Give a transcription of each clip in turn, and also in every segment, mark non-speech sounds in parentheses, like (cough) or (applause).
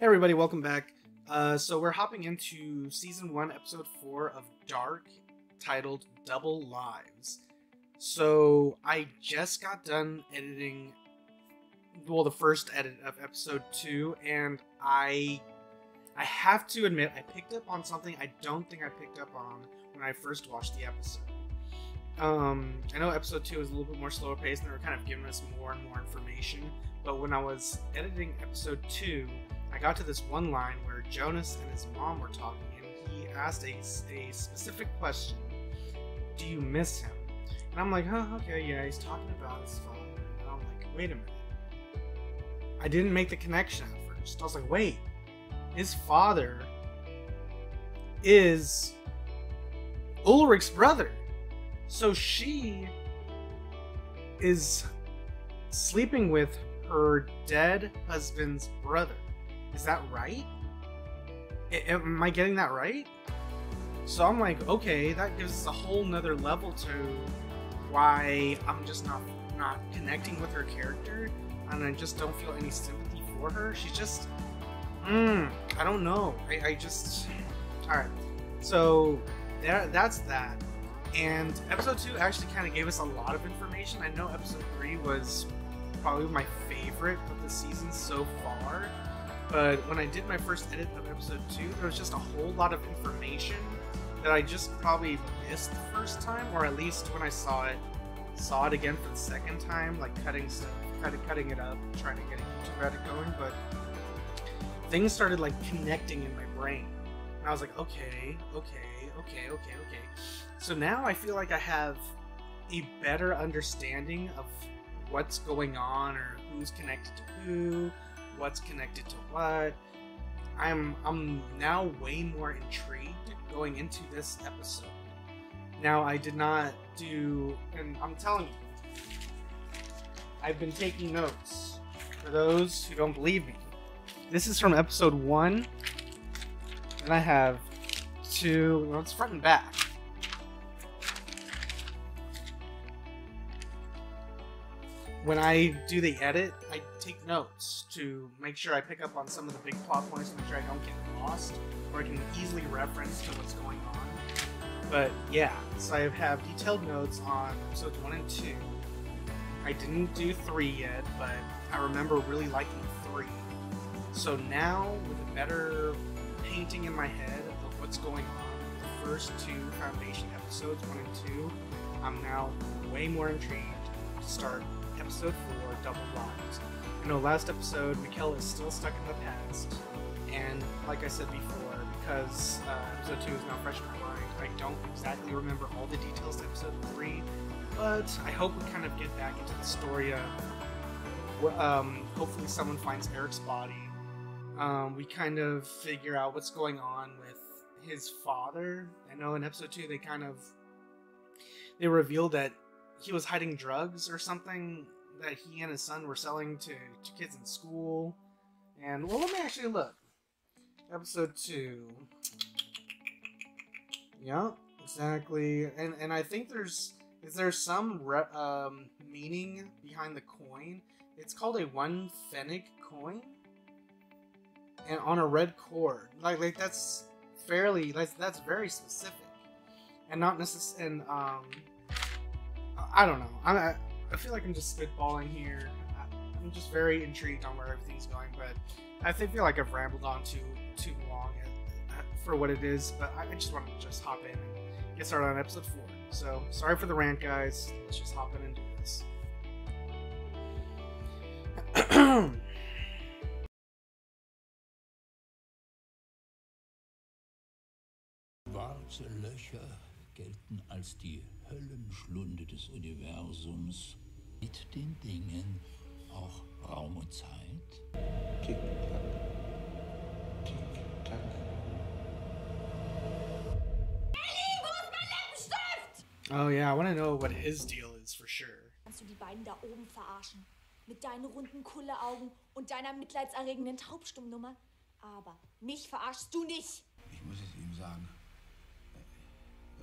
Hey everybody, welcome back. Uh, so we're hopping into season one, episode four of Dark, titled Double Lives. So I just got done editing, well, the first edit of episode two, and I, I have to admit, I picked up on something I don't think I picked up on when I first watched the episode. Um, I know episode two is a little bit more slower paced, and they were kind of giving us more and more information. But when I was editing episode two, I got to this one line where Jonas and his mom were talking, and he asked a, a specific question Do you miss him? And I'm like, huh, okay, yeah, he's talking about his father. And I'm like, wait a minute. I didn't make the connection at first. I was like, wait, his father is Ulrich's brother. So she is sleeping with her dead husband's brother. Is that right? Am I getting that right? So I'm like, okay, that gives us a whole nother level to why I'm just not not connecting with her character, and I just don't feel any sympathy for her. She's just, mm, I don't know. I, I just, all right. So that that's that. And episode two actually kind of gave us a lot of information. I know episode three was probably my favorite of the season so far. But when I did my first edit of episode two, there was just a whole lot of information that I just probably missed the first time, or at least when I saw it, saw it again for the second time, like cutting stuff, cutting, cutting it up, trying to get YouTube edit going. But things started like connecting in my brain, and I was like, okay, okay, okay, okay, okay. So now I feel like I have a better understanding of what's going on or who's connected to who, what's connected to what. I'm I'm now way more intrigued going into this episode. Now I did not do and I'm telling you I've been taking notes. For those who don't believe me. This is from episode 1 and I have two well it's front and back. When I do the edit, I take notes to make sure I pick up on some of the big plot points, make sure I don't get lost, or I can easily reference to what's going on. But yeah, so I have detailed notes on episodes one and two. I didn't do three yet, but I remember really liking three. So now, with a better painting in my head of what's going on, the first two Foundation episodes, one and two, I'm now way more intrigued to start episode 4, Double Lives. I know last episode, Mikkel is still stuck in the past, and like I said before, because uh, episode 2 is now fresh in my mind, I don't exactly remember all the details to episode 3, but I hope we kind of get back into the story of um, hopefully someone finds Eric's body. Um, we kind of figure out what's going on with his father. I know in episode 2 they kind of they revealed that he was hiding drugs or something that he and his son were selling to, to kids in school. And, well, let me actually look. Episode 2. Yeah, exactly. And, and I think there's. Is there some re- um, meaning behind the coin? It's called a one pfennig coin, and on a red cord. Like, like that's fairly. That's that's very specific, and not necessarily. And um, I don't know. I I feel like I'm just spitballing here. I'm just very intrigued on where everything's going, but I feel like I've rambled on too too long uh, for what it is. But I just wanted to just hop in and get started on episode four. So sorry for the rant, guys. Let's just hop in and do this. Schwarze Löcher gelten als die Höllenschlunde des Universums. Mit den Dingen auch Raum und Zeit? Tick-Tack. Tick-Tack. Oh yeah, I want to know what his deal is for sure. Kannst du die beiden da oben verarschen? Mit deinen runden Kulleaugen und deiner mitleidserregenden Taubstummnummer? Aber mich verarschst du nicht! Ich muss es ihm sagen.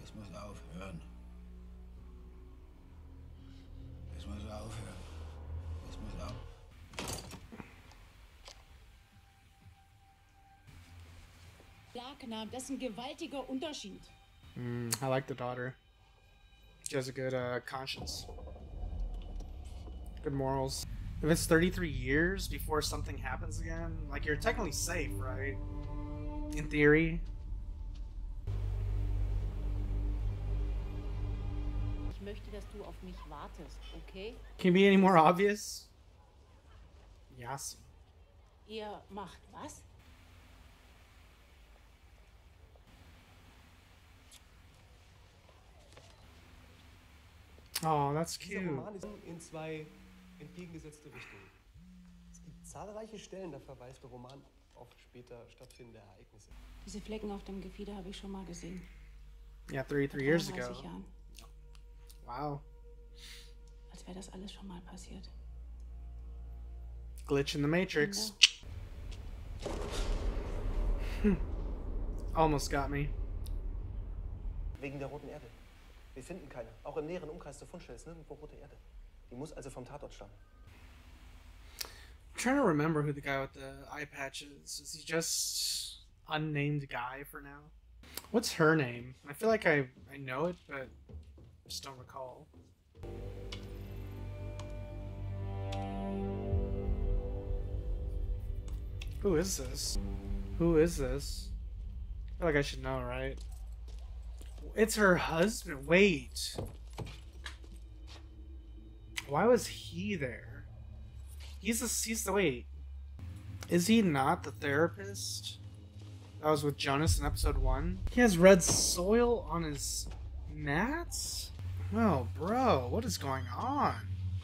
Es muss aufhören. Nachnamen. Das ist ein gewaltiger Unterschied. Mm, I like the daughter. She has a good uh, conscience. Good morals. If it's 33 years before something happens again, like you're technically safe, right? In theory. Ich möchte, dass du auf mich wartest, okay? Can be any more obvious? Yes. Ihr macht was? Oh, that's Dieser cute. Roman ist in zwei entgegengesetzte Richtungen. Es gibt zahlreiche Stellen, da verweist der Roman auf später stattfindende Ereignisse. Diese Flecken auf dem Gefieder habe ich schon mal gesehen. Yeah, 33 Vor years 33 ago. Jahren. Wow. Als wäre das alles schon mal passiert. Glitch in the Matrix. Hm. Almost got me. Wegen der roten Erde. Wir finden keine. Auch im näheren Umkreis der Fundstelle ist nirgendwo rote Erde. Die muss also vom Tatort stammen. I'm trying to remember who the guy with the eye patch is. Is he just unnamed guy for now? What's her name? I feel like I I know it, but I just don't recall. Who is this? Who is this? I feel like I should know, right? It's her husband. Wait. Why was he there? He's a he's the wait. Is he not the therapist? That was with Jonas in episode one. He has red soil on his mats? Oh, bro, what is going on?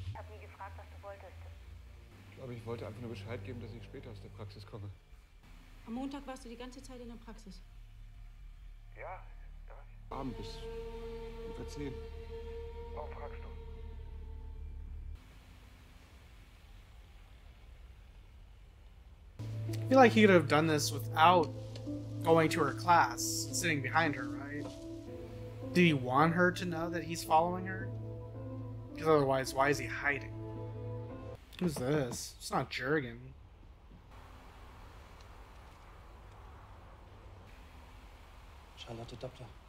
Ich habe nie gefragt, was du wolltest. Ich glaube, ich wollte einfach nur Bescheid geben, dass ich später aus der Praxis komme. Am Montag warst du die ganze Zeit in der Praxis. Ja, ja. Abend bis um ungefähr 10. Warum fragst du? I feel like he could have done this without going to her class and sitting behind her, right? Did he want her to know that he's following her? Because otherwise, why is he hiding? Who's this? It's not Jurgen. Charlotte Doppler.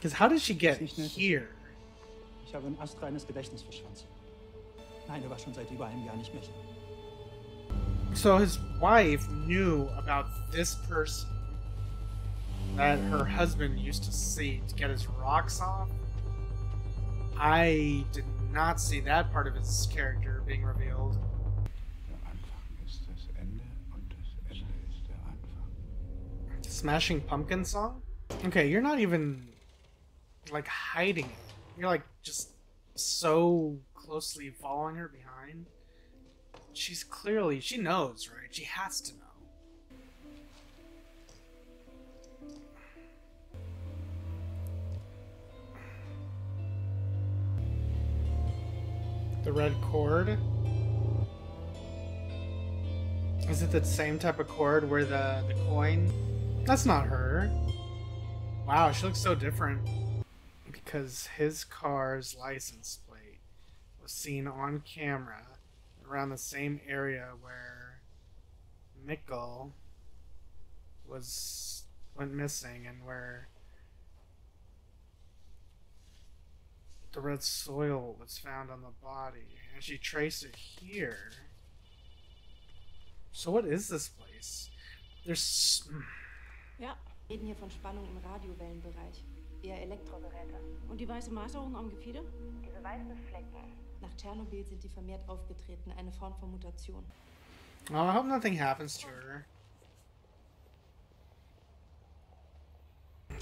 Because how did she get Nicht nötig. here? Ich habe ein astreines Gedächtnis für Schwanz. Nein, er war schon seit über einem Jahr nicht mehr hier. So his wife knew about this person that her husband used to see to get his rocks off. I did not see that part of his character being revealed. Der Anfang ist das Ende und das Ende ist der Anfang. Smashing Pumpkin song? Okay, you're not even like hiding. You're like just so closely following her behind. She's clearly she knows, right? She has to know. The red cord. Is it the same type of cord where the the coin? That's not her. Wow, she looks so different. Because his car's license plate was seen on camera around the same area where Mikkel was went missing and where the red soil was found on the body. And she traced it here. So what is this place? There's Ja. Wir reden hier von Spannung im Radiowellenbereich. Eher Elektrogeräte. Und die weiße Maserung am Gefieder? Diese weißen Flecken. Nach Tschernobyl sind die vermehrt aufgetreten, eine Form von Mutation. Oh, I hope nothing happens to her.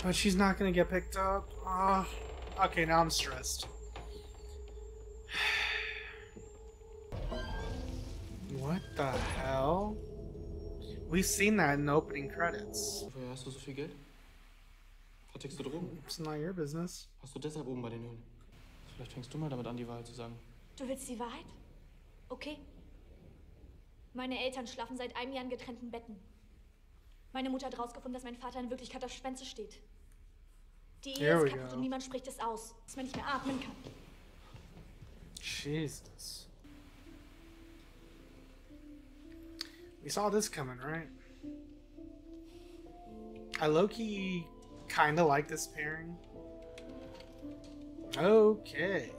But she's not gonna get picked up. Oh, okay, now I'm stressed. (sighs) What the hell? We've seen that in the opening credits. Woher hast du so viel Geld? Vertickst du Drogen? It's not your business. Hast du deshalb oben bei den Höhlen? Vielleicht fängst du mal damit an, die Wahrheit zu sagen. Du willst die Wahrheit? Okay. Meine Eltern schlafen seit einem Jahr in getrennten Betten. Meine Mutter hat rausgefunden, dass mein Vater in Wirklichkeit auf Schwänze steht. Die Ehe ist kaputt und niemand spricht es aus, dass man nicht mehr atmen kann. Jesus. We saw this coming, right? I low key kind of like this pairing. Okay.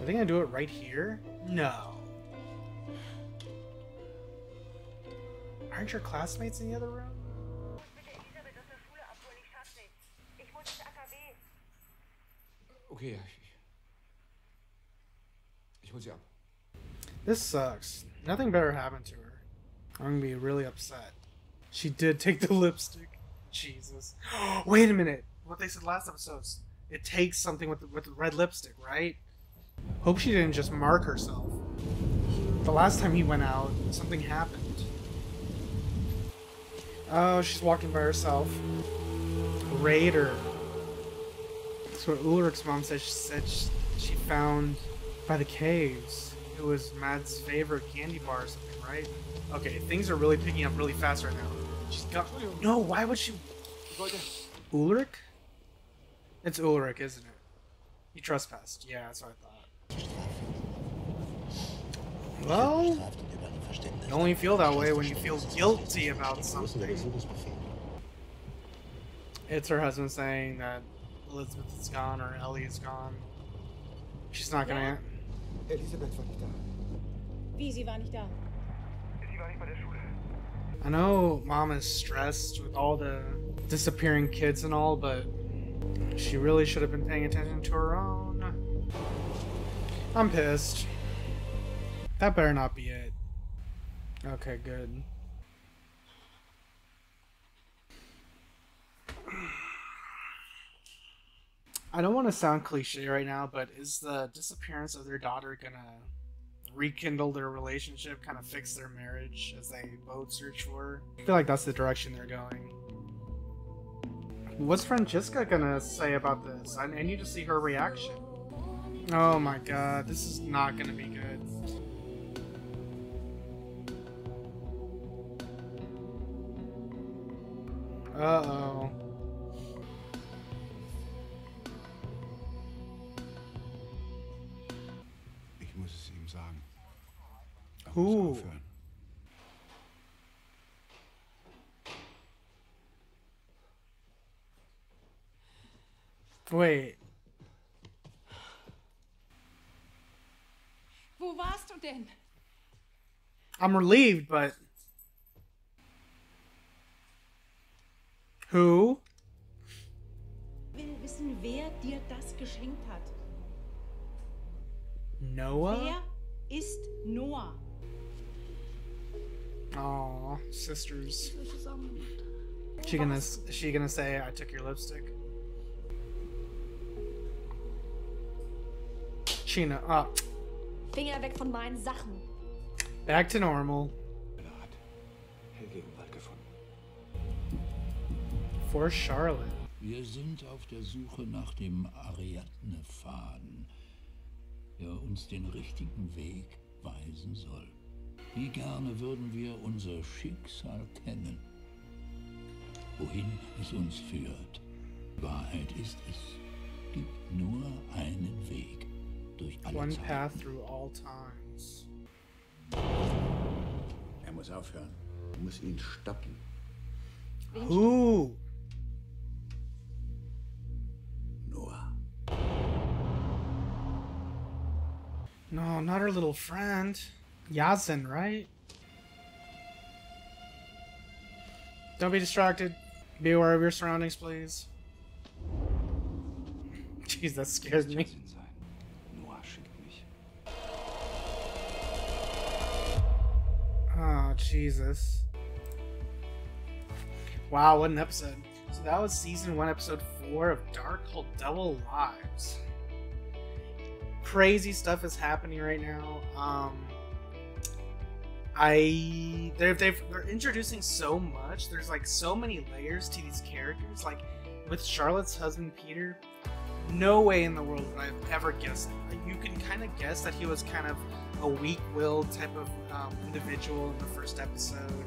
I think I do it right here. No. Aren't your classmates in the other room? Bitte Elisabeth aus der Schule abholen, ich schaff's nicht. Ich muss ins AKW. Okay, ich, ich hol. This sucks. Nothing better happened to her. I'm gonna be really upset. She did take the (laughs) lipstick. Jesus. (gasps) Wait a minute. What they said last episodes. It takes something with the, with the red lipstick, right? Hope she didn't just mark herself. The last time he went out, something happened. Oh, she's walking by herself. Raider. That's what Ulrich's mom said. She said she found by the caves. It was Mads' favorite candy bar or something, right? Okay, things are really picking up really fast right now. She's got. No, why would she? Ulrich? It's Ulrich, isn't it? He trespassed. Yeah, that's what I thought. Well, you only feel that way when you feel guilty about something. It's her husband saying that Elizabeth is gone or Ellie is gone. She's not gonna. Elisabeth war nicht da. Wie, sie war nicht da? Sie war nicht bei der Schule. I know mom is stressed with all the disappearing kids and all, but she really should have been paying attention to her own. I'm pissed. That better not be it. Okay, good. I don't want to sound cliche right now, but is the disappearance of their daughter gonna rekindle their relationship, kind of fix their marriage as they both search for? I feel like that's the direction they're going. What's Francesca gonna say about this? I, I need to see her reaction. Oh my god, this is not gonna be good. Uh oh. Huh. muss aufhören. Wait, Wo warst du denn? I'm relieved, but. Who? Ich will wissen, wer dir das geschenkt hat. Noah? Wer ist Noah? Aw, sisters. She gonna is she gonna say I took your lipstick? Sheena, ah, Finger weg von meinen Sachen. back to normal. Hat Helge im Wald gefunden. For Charlotte. Wir sind auf der Suche nach dem Ariadne-Faden, der uns den richtigen Weg weisen soll. Wie gerne würden wir unser Schicksal kennen. Wohin es uns führt. Wahrheit ist, es gibt nur einen Weg durch alle One Zeiten. path through all times. Er muss aufhören. Du musst ihn stoppen. Who? Noah. No, not her little friend. Yasin, right? Don't be distracted. Be aware of your surroundings, please. (laughs) Jeez, that scares me. Oh, Jesus. Wow, what an episode. So that was season one, episode four of Dark called Double Lives. Crazy stuff is happening right now. Um, I they're they've, they're introducing so much. There's like so many layers to these characters. Like with Charlotte's husband Peter, no way in the world would I've ever guessed it. Like, you can kind of guess that he was kind of a weak-willed type of um, individual in the first episode.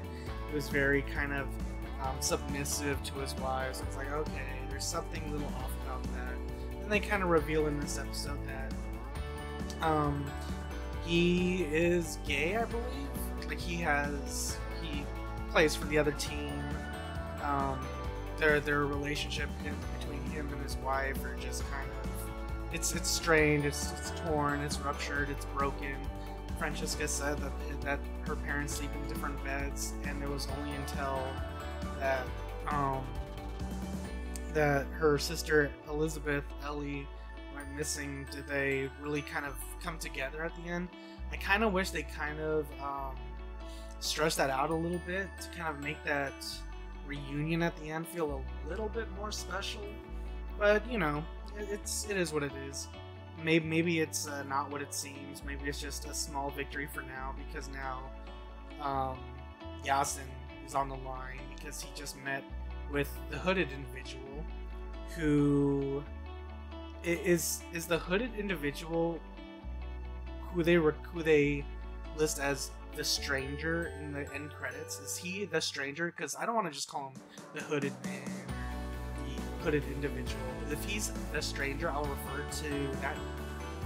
He was very kind of um, submissive to his wives. It's like, okay, there's something a little off about that. And they kind of reveal in this episode that um, he is gay, I believe. Like he has, he plays for the other team. Um, their their relationship in, between him and his wife are just kind of it's it's strained, it's, it's torn, it's ruptured, it's broken. Francesca said that that her parents sleep in different beds, and it was only until that um, that her sister Elizabeth Ellie went missing did they really kind of come together at the end. I kind of wish they kind of um, stretched that out a little bit to kind of make that reunion at the end feel a little bit more special. But you know, it's it is what it is. Maybe maybe it's uh, not what it seems. Maybe it's just a small victory for now because now um, Yasin is on the line because he just met with the hooded individual who is is the hooded individual who they were who they list as the stranger in the end credits? Is he the stranger? Because i don't want to just call him the hooded man the hooded individual. If he's the stranger i'll refer to that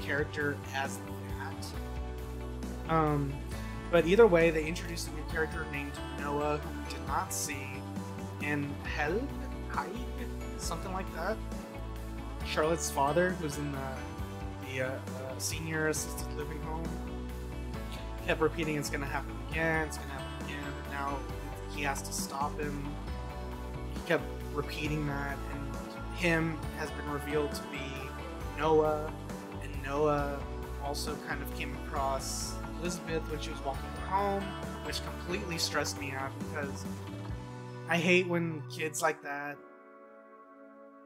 character as that. Um but either way they introduced a new character named noah who we did not see in Haig, something like that. Charlotte's father, who's in the, the uh, uh, senior assisted living home, kept repeating it's gonna happen again, it's gonna happen again, and now he has to stop him. He kept repeating that, and him has been revealed to be Noah, and Noah also kind of came across Elizabeth when she was walking home, which completely stressed me out because I hate when kids like that,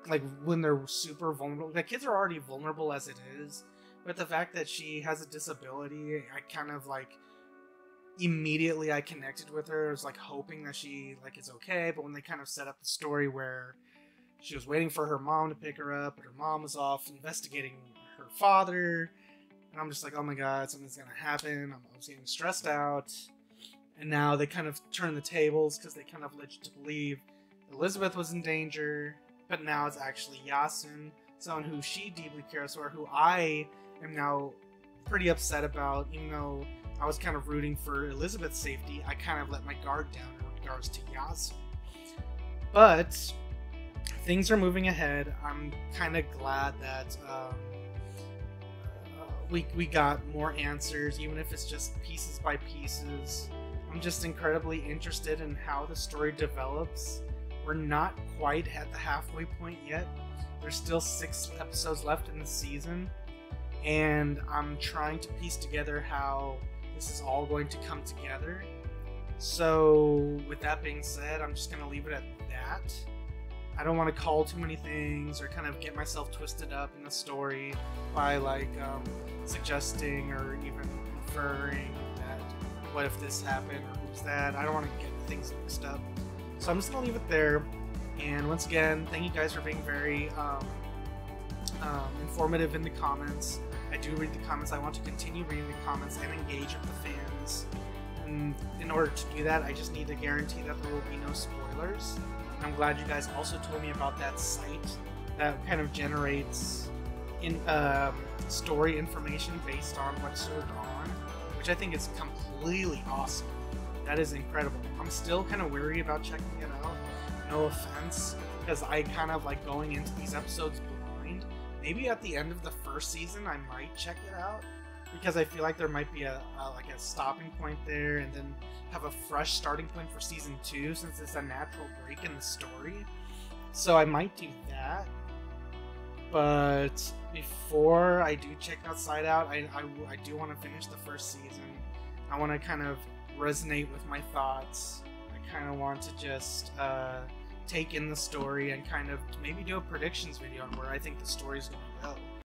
like when they're super vulnerable. The kids are already vulnerable as it is, but the fact that she has a disability, I kind of like immediately I connected with her. I was like hoping that she like is okay, but when they kind of set up the story where she was waiting for her mom to pick her up, but her mom was off investigating her father, and I'm just like, oh my god, something's gonna happen. I'm, I getting stressed out and now they kind of turn the tables because they kind of led you to believe Elizabeth was in danger, but now it's actually Yasin, someone who she deeply cares for, who I am now pretty upset about, even though I was kind of rooting for Elizabeth's safety, I kind of let my guard down in regards to Yasin. But things are moving ahead. I'm kind of glad that um, we, we got more answers, even if it's just pieces by pieces. I'm just incredibly interested in how the story develops. We're not quite at the halfway point yet. There's still six episodes left in the season, and I'm trying to piece together how this is all going to come together. So, with that being said, I'm just going to leave it at that. I don't want to call too many things or kind of get myself twisted up in the story by like um, suggesting or even inferring that what if this happened or who's that. I don't want to get things mixed up. So I'm just going to leave it there. And once again, thank you guys for being very um, um, informative in the comments. I do read the comments. I want to continue reading the comments and engage with the fans. And in order to do that, I just need to guarantee that there will be no spoilers. I'm glad you guys also told me about that site that kind of generates in uh, story information based on what's served on, which I think is completely awesome. That is incredible. I'm still kind of weary about checking it out. No offense, because I kind of like going into these episodes. Maybe at the end of the first season, I might check it out because I feel like there might be a, a, like a stopping point there, and then have a fresh starting point for season two since it's a natural break in the story. So I might do that. But before I do check out Side Out, I, I, I do want to finish the first season I want to kind of resonate with my thoughts. I kind of want to just uh, take in the story and kind of maybe do a predictions video on where I think the story's going to go.